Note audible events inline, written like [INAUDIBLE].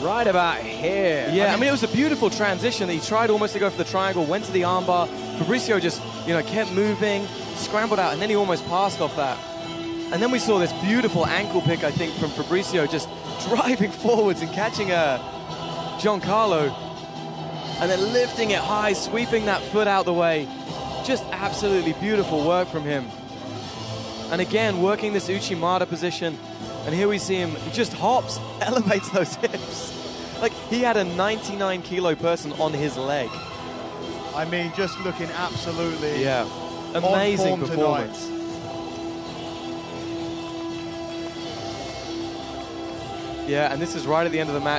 right about here. Yeah, I mean, it was a beautiful transition. He tried almost to go for the triangle, went to the armbar. Fabricio just, you know, kept moving, scrambled out, and then he almost passed off that. And then we saw this beautiful ankle pick, I think, from Fabricio, just [LAUGHS] driving forwards and catching uh, Giancarlo, and then lifting it high, sweeping that foot out the way. Just absolutely beautiful work from him. And again, working this Uchimata position. And here we see him, he just hops, [LAUGHS] elevates those hips. Like he had a 99 kilo person on his leg. I mean, just looking absolutely Yeah. Amazing form performance. Tonight. Yeah, and this is right at the end of the match.